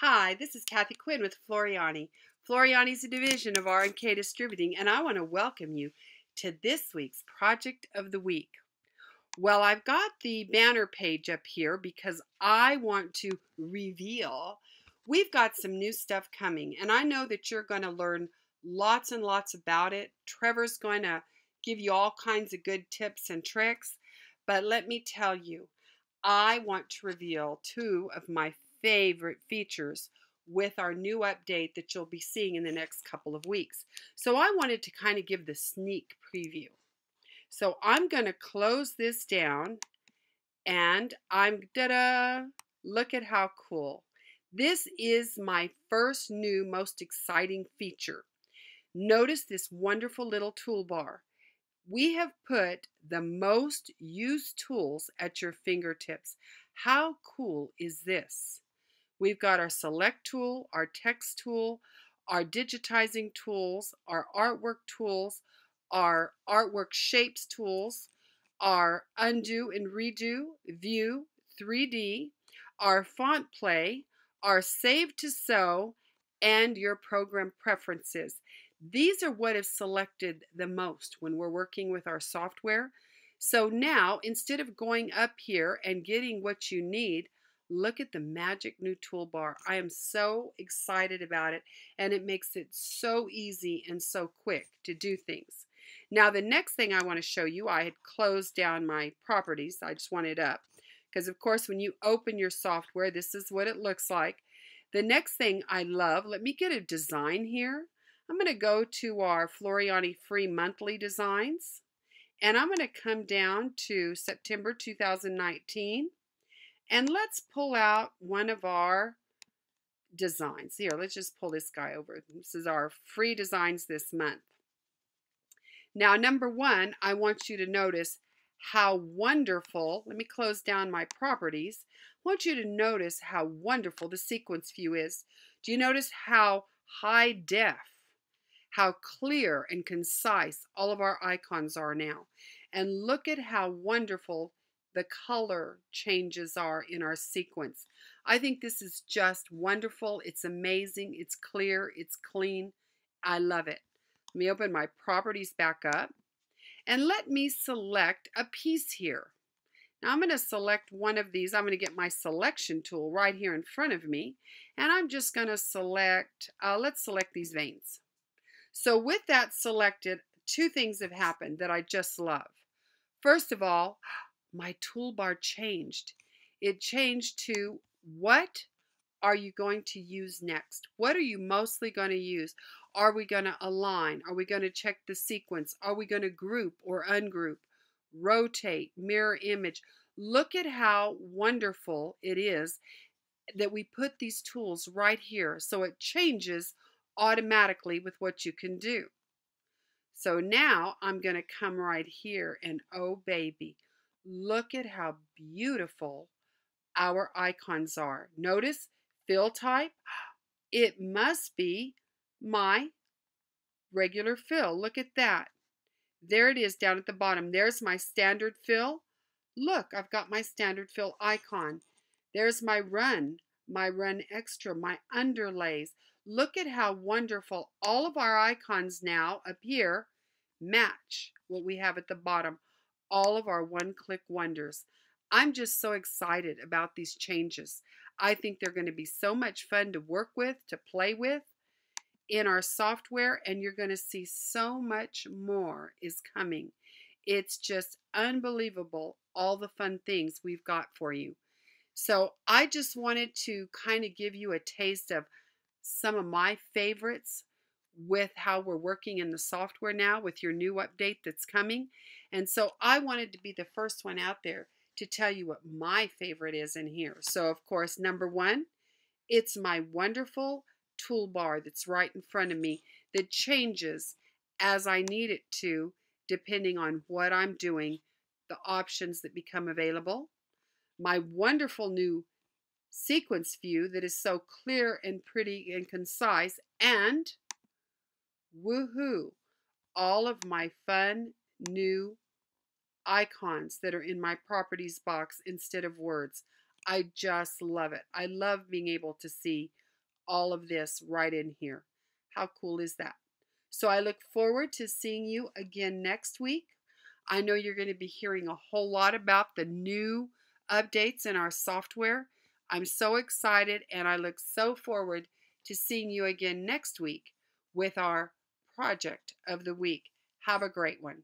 Hi, this is Kathi Quinn with Floriani. Floriani is a division of RNK Distributing, and I want to welcome you to this week's Project of the Week. Well, I've got the banner page up here because I want to reveal we've got some new stuff coming, and I know that you're going to learn lots and lots about it. Trevor's going to give you all kinds of good tips and tricks, but let me tell you, I want to reveal two of my favorite features with our new update that you'll be seeing in the next couple of weeks. So I wanted to kind of give the sneak preview. So I'm going to close this down and I'm da-da, look at how cool. This is my first new most exciting feature. Notice this wonderful little toolbar. We have put the most used tools at your fingertips. How cool is this? We've got our select tool, our text tool, our digitizing tools, our artwork tools, our artwork shapes tools, our undo and redo, view, 3D, our font play, our save to sew, and your program preferences. These are what is selected the most when we're working with our software. So now, instead of going up here and getting what you need, Look at the magic new toolbar. I am so excited about it and it makes it so easy and so quick to do things. Now the next thing I want to show you, I had closed down my properties. I just want it up because of course when you open your software, this is what it looks like. The next thing I love, let me get a design here. I'm going to go to our Floriani free monthly designs and I'm going to come down to September 2019 and let's pull out one of our designs. Here, let's just pull this guy over. This is our free designs this month. Now, number one, I want you to notice how wonderful, let me close down my properties. I want you to notice how wonderful the sequence view is. Do you notice how high def, how clear and concise all of our icons are now? And look at how wonderful the color changes are in our sequence. I think this is just wonderful. It's amazing. It's clear. It's clean. I love it. Let me open my properties back up and let me select a piece here. Now I'm going to select one of these. I'm going to get my selection tool right here in front of me and I'm just going to select, uh, let's select these veins. So with that selected, two things have happened that I just love. First of all, my toolbar changed. It changed to what are you going to use next? What are you mostly going to use? Are we going to align? Are we going to check the sequence? Are we going to group or ungroup? Rotate, mirror image. Look at how wonderful it is that we put these tools right here so it changes automatically with what you can do. So now I'm going to come right here and oh baby, Look at how beautiful our icons are. Notice fill type. It must be my regular fill. Look at that. There it is down at the bottom. There's my standard fill. Look, I've got my standard fill icon. There's my run, my run extra, my underlays. Look at how wonderful all of our icons now here match what we have at the bottom all of our one click wonders. I'm just so excited about these changes. I think they're going to be so much fun to work with, to play with in our software, and you're going to see so much more is coming. It's just unbelievable all the fun things we've got for you. So I just wanted to kind of give you a taste of some of my favorites with how we're working in the software now with your new update that's coming. And so I wanted to be the first one out there to tell you what my favorite is in here. So of course, number one, it's my wonderful toolbar that's right in front of me that changes as I need it to, depending on what I'm doing, the options that become available. My wonderful new sequence view that is so clear and pretty and concise, and woohoo, all of my fun new icons that are in my properties box instead of words. I just love it. I love being able to see all of this right in here. How cool is that? So I look forward to seeing you again next week. I know you're going to be hearing a whole lot about the new updates in our software. I'm so excited and I look so forward to seeing you again next week with our project of the week. Have a great one.